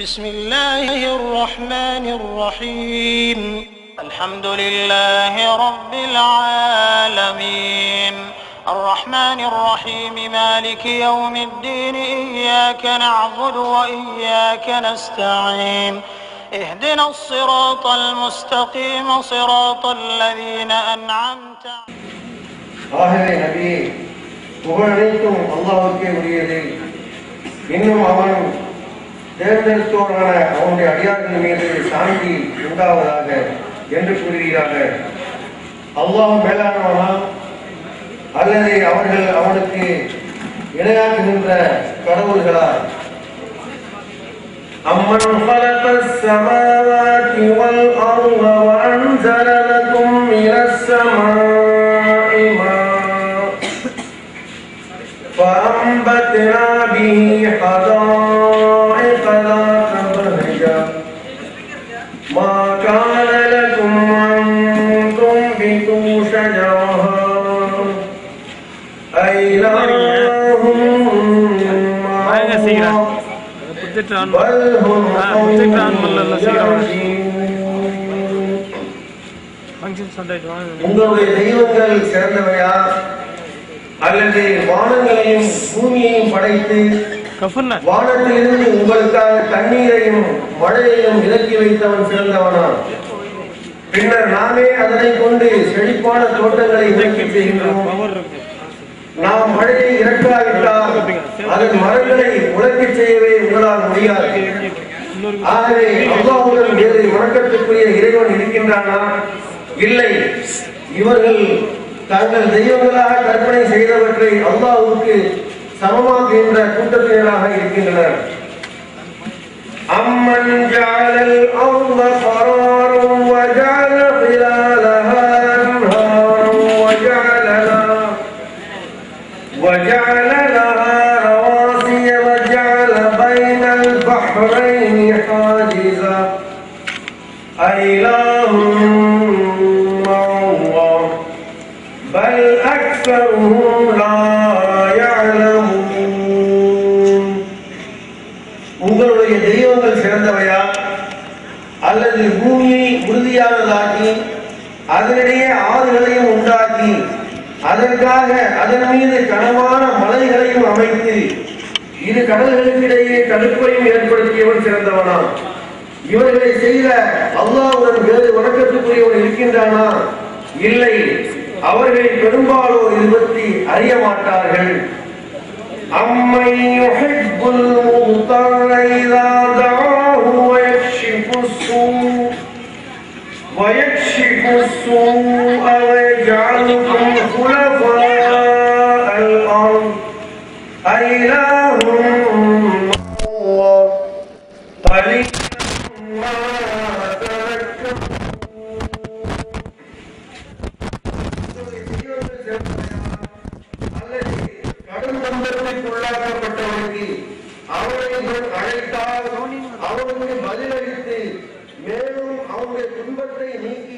بسم الله الرحمن الرحيم الحمد لله رب العالمين الرحمن الرحيم مالك يوم الدين إياك نعبد وإياك نستعين اهدنا الصراط المستقيم صراط الذين أنعمت ஆகவே நபியே புகழனைத்தும் அல்லாஹ்வுக்கே உரியது இன்னும் அவன் தேர்ந்தெடுத்தோரான அவனுடைய அடியார்கள் மீது சாந்தி உண்டாவதாக என்று கூறுகிறாக அல்லாஹ் மேலானவனா அல்லது அவர்கள் அவனுக்கு இணையாக்குகின்ற கடவுள்களா أمن خلق السماوات والأرض وأنزل لكم من السماء ماء فأنبتنا به உங்களுடைய தெய்வங்கள் சேர்ந்தவையா அல்லது வானங்களையும் பூமியையும் படைத்து வானத்திலிருந்து உங்களுக்காக தண்ணீரையும் மழையையும் இறக்கி வைத்தவன் சிறந்தவனா? பின்னர் நாமே அதனை கொண்டு செழிப்பான தோட்டங்களை இறக்கி செய்கின்றோம் நாம் மழையை இறக்காவிட்டால் அதன் மரங்களை உலக்கச் செய்யவே உங்களால் முடியாது இன்னொரு ஆகவே அல்லாஹுடன் வேறு வணக்கத்துக்குரிய இறைவன் இருக்கின்றானா இல்லை இவர்கள் தாங்கள் தெய்வங்களாக கற்பனை செய்தவற்றை அல்லாஹ்வுக்கு சமமாக்குகின்ற கூட்டத்தினராக இருக்கின்றனர் أمن جعل الأرض قرارا وجعل بل أكثرهم لا يعلمون உங்களுடைய தெய்வங்கள் சிறந்தவையா அல்லது பூமியை உறுதியானதாக்கி அதனிடையே ஆறுகளையும் உண்டாக்கி அதற்காக அதன் மீது கனமான மலைகளையும் அமைத்து இரு கடல்களுக்கிடையே தடுப்பையும் ஏற்படுத்தியவன் சிறந்தவனா இவர்களை செய்த அல்லாஹ்வுடன் வேறு வணக்கத்துக்குரியவன் இருக்கின்றானா இல்லை அவர்கள் பெரும்பாலோர் இது பற்றி அறிய மாட்டார்கள் أمن يحب المضطر إذا دعاه ويكشف السوء ويكشف السوء ويجعلكم خلفاء ಸಂಬಂಧಪಟ್ಟವರಿಗೆ ಅವರಿಗೆ ಆಡಳಿತ ಅವರಿಗೆ ಮದುವೆ ಮೇಲು ಅವರಿಗೆ ತುಂಬಟ್ಟೆ ನೀಗಿ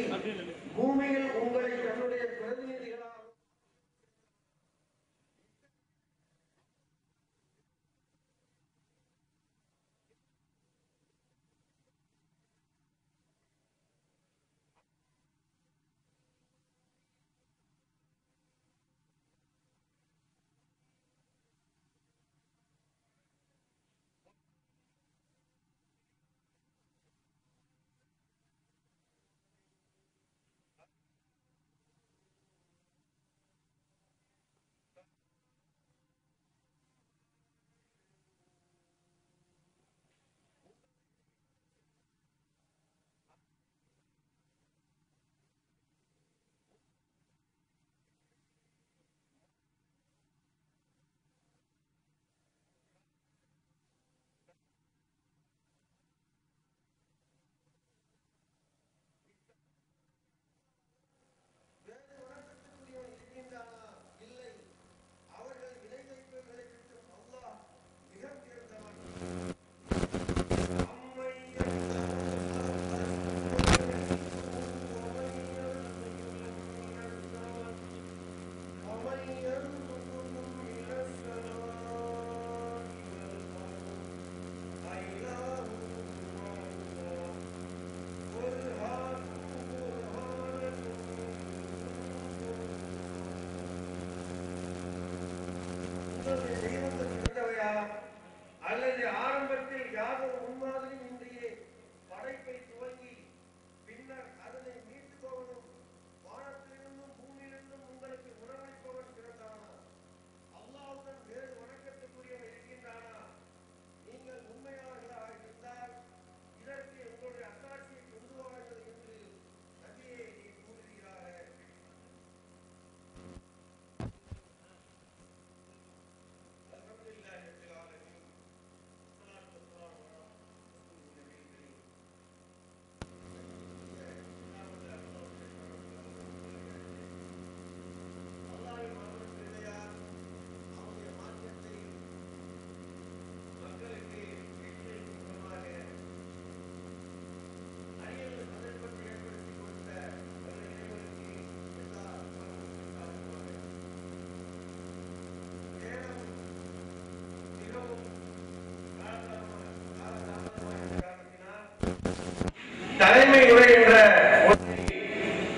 தலைமை உரை என்ற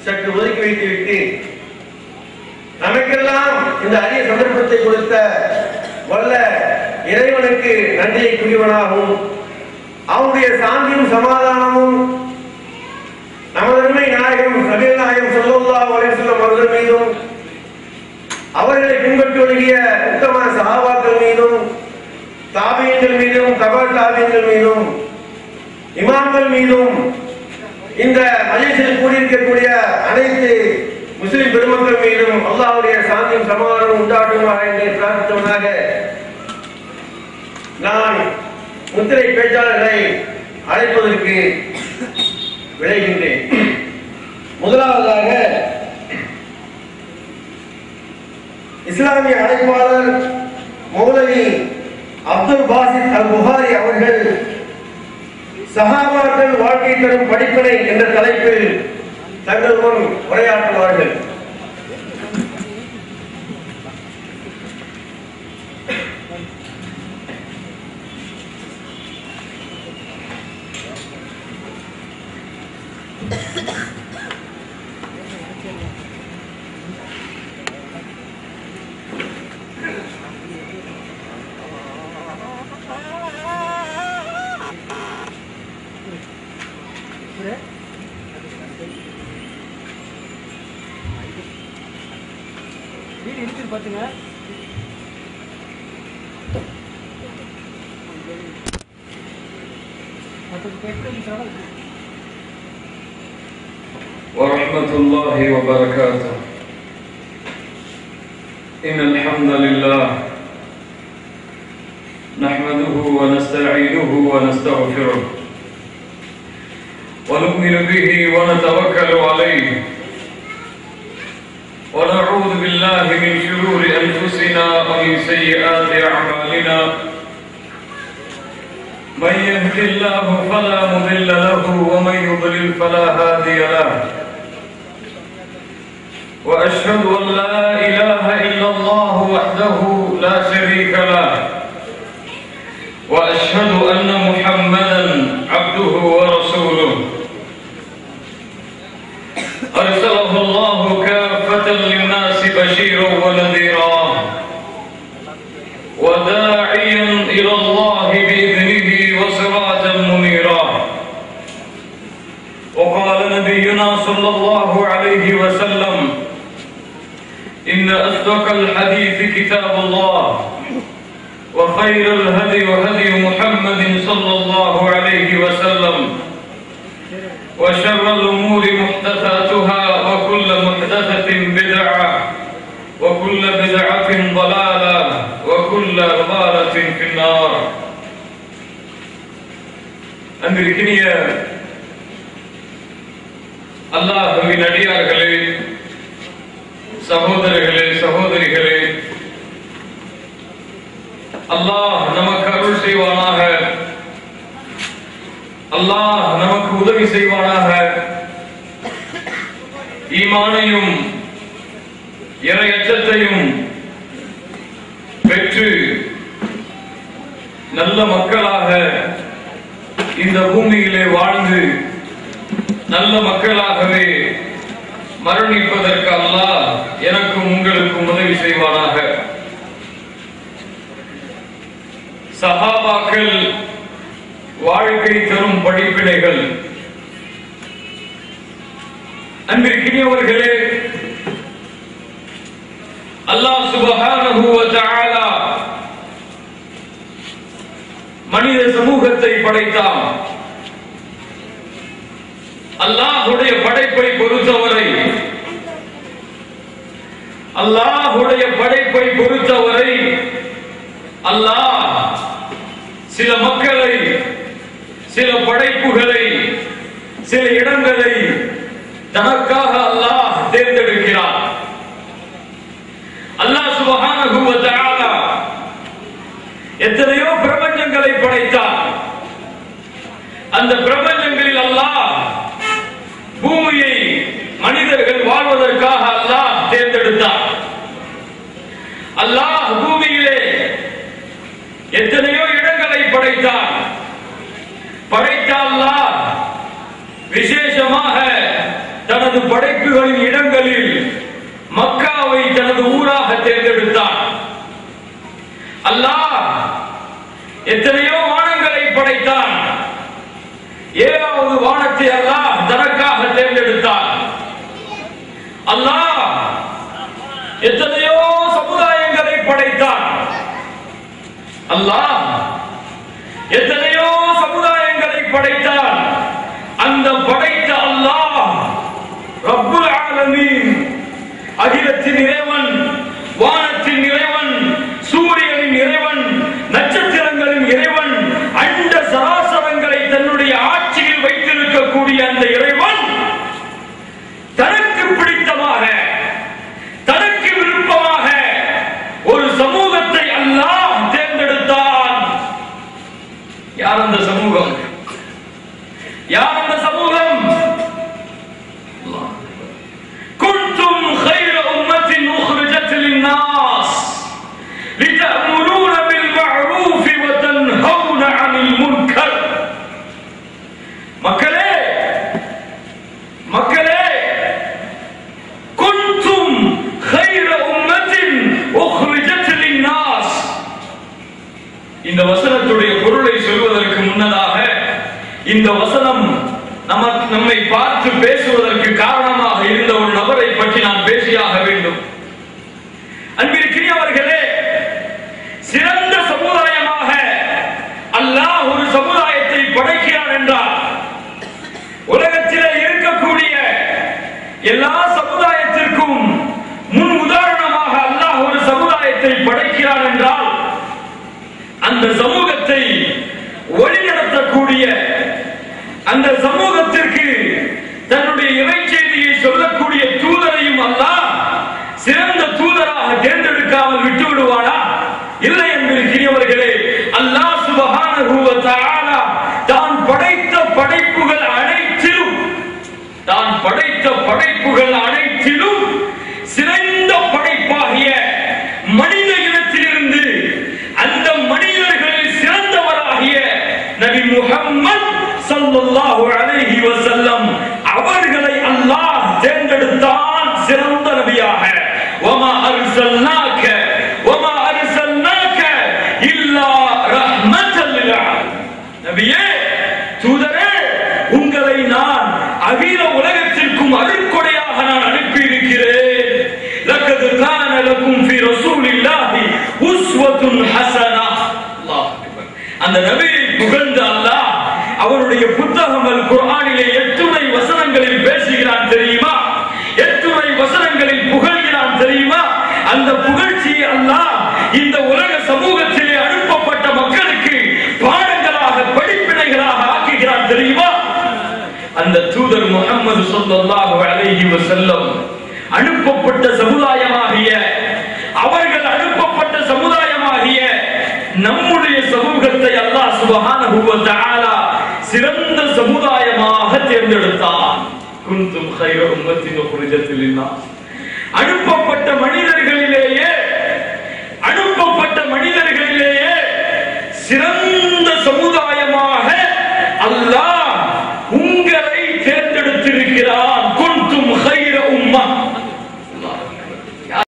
சற்று ஒதுக்கி வைத்துவிட்டு நமக்கெல்லாம் இந்த அரிய சந்தர்ப்பத்தை கொடுத்த வல்ல இறைவனுக்கு நன்றியை புரிவனாகவும் அவனுடைய சாந்தியும் சமாதானமும் நமதன்மை நாயகம் நபிகள் நாயகம் ஸல்லல்லாஹு அலைஹி அவர்கள் மீதும் அவர்களை பின்பற்றி ஒழுகிய உத்தம சகாபாக்கள் மீதும் தாபியங்கள் மீதும் கபர் தாபியங்கள் மீதும் இமாம்கள் மீதும் இந்த மலேசியில் கூடியிருக்கக்கூடிய அனைத்து முஸ்லிம் பெருமக்கள் மீதும் அல்லாவுடைய சாந்தியும் சமாதானம் உண்டாட்டுமாக என்று பிரார்த்தித்தவனாக நான் முத்திரை பேச்சாளர்களை அழைப்பதற்கு விளைகின்றேன் முதலாவதாக இஸ்லாமிய அழைப்பாளர் மௌலவி அப்துல் பாசித் அல் புகாரி அவர்கள் சகாபாக்கள் வாழ்க்கை தரும் படிப்பினை என்ற தலைப்பில் தங்கள் முன் உரையாற்றுவார்கள். வீடு இருக்குது பார்த்துங்க மற்றது பெட்ரோல் ورحمة الله وبركاته إن الحمد لله نحمده ونستعينه ونستغفره ونؤمن به ونتوكل عليه ونعوذ بالله من شرور أنفسنا ومن سيئات أعمالنا. من يهد الله فلا مضل له ومن يضلل فلا هادي له. وأشهد أن لا إله إلا الله وحده لا شريك له. وأشهد أن محمدا عبده ورسوله. كتاب الله وخير الهدي هدي محمد صلى الله عليه وسلم وشر الامور محدثاتها وكل محدثه بدعه وكل بدعة ضلالة وكل ضلالة في النار அன்பிற்கினிய அல்லாஹுவின் அடியார்களே சகோதரர்களே சகோதரிகளே அல்லாஹ் நமக்கு அருள் செய்வானாக. அல்லாஹ் நமக்கு உதவி செய்வானாக. ஈமானையும் இறை அச்சத்தையும் பெற்று நல்ல மக்களாக இந்த பூமியிலே வாழ்ந்து நல்ல மக்களாகவே மரணிப்பதற்கு அல்லாஹ் எனக்கும் உங்களுக்கும் உதவி செய்வானாக. சஹாபாக்கள் வாழ்க்கை தரும் படிப்பினைகள். அன்பிற்கினியவர்களே அல்லாஹ் சுபஹானஹு வ தஆலா மனித சமூகத்தை படைத்தான். அல்லாஹுடைய படைப்பை பொறுத்தவரை அல்லாஹுடைய படைப்பை பொறுத்தவரை அல்லாஹ் சில மக்களை சில படைப்புகளை சில இடங்களை தனக்காக அல்லாஹ் தேர்ந்தெடுக்கிறார் அல்லாஹ் சுபகான எத்தனையோ பிரபஞ்சங்களை படைத்தார் அந்த பிரபஞ்சங்களில் அல்லாஹ் பூமியை மனிதர்கள் வாழ்வதற்காக அல்லாஹ் தேர்ந்தெடுத்தார் அல்லாஹ் பூமியிலே எத்தனை படைத்தார் படைத்தான் விசேஷமாக தனது படைப்புகளின் இடங்களில் மக்காவை தனது ஊராக தேர்ந்தெடுத்தார் அல்லாஹ் எத்தனையோ வானங்களை படைத்தான். ஏழாவது வானத்தை அல்லாஹ் தனக்காக தேர்ந்தெடுத்தான். அல்லாஹ் எத்தனையோ சமுதாயங்களை படைத்தான். அல்லாஹ் இந்த வசனம் நமக்கு நம்மை பார்த்து பேசுவதற்கு காரணமாக இருந்த ஒரு நபரை பற்றி நான் பேசியாக வேண்டும். அன்பிற்கினியவர்களே சிறந்த சமுதாயமாக அல்லாஹ் ஒரு சமுதாயத்தை படைக்கிறார் என்றால் உலகத்திலே இருக்கக்கூடிய எல்லா சமுதாயத்திற்கும் முன் உதாரணமாக அல்லாஹ் ஒரு சமுதாயத்தை படைக்கிறார் என்றால் அந்த சமூகத்தை வழிநடத்தக்கூடிய அந்த சமூகத்திற்கு தன்னுடைய இறை செய்தியை சொல்லக்கூடிய தூதரையும் அல்ல சிறந்த தூதராக தேர்ந்தெடுக்காமல் விட்டு விடுவானா இல்லை என்பதற்கினியவர்களே அல்லாஹ் சுபஹானஹு தான் படைத்த படைப்புகள் அனைத்திலும் தான் படைத்த படைப்புகள் அனைத்திலும் சிறந்த படைப்பாகிய மனித இனத்திலிருந்து அந்த மனிதர்களில் சிறந்தவராகிய நபி முகம் ஸல்லல்லாஹு அலைஹி வஸல்லம் அவர்களை அல்லாஹ் தேர்ந்தெடுத்தான் சிறந்த நபியாக. வமா அர்சல்னாக வமா அர்சல்னாக இல்லா ரஹ்மத்தல் லில் நபியே தூதரே உங்களை நான் அகில உலகத்திற்கும் அருட்கொடையாக நான் அனுப்பி இருக்கிறேன் லக்கது கான லக்கும் ஃபி ரசூலில்லாஹி உஸ்வத்துன் ஹஸனா அல்லாஹ் அந்த நபியை புகழ்ந்த அவருடைய புத்தகங்கள் குரானிலே குர்ஆனிலே வசனங்களில் பேசுகிறான் தெரியுமா? எட்டுணை வசனங்களில் புகழ்கிறான் தெரியுமா? அந்த புகழ்ச்சி அல்லாஹ் இந்த உலக சமூகத்திலே அனுப்பப்பட்ட மக்களுக்கு பாடங்களாக படிப்பினைகளாக ஆக்குகிறான் தெரியுமா? அந்த தூதர் முகமது சொல்லாஹு அலைஹி வசல்லம் அனுப்பப்பட்ட சமுதாயமாகிய அவர்கள் அனுப்பப்பட்ட சமுதாயமாகிய நம்முடைய சமூகத்தை அல்லாஹ் சுபஹானஹு வ தஆலா சமுதாயமாக தேர்ந்தெடுத்தான். குந்தும் ஹைர உம்மத்தின் புரிஜத்தில்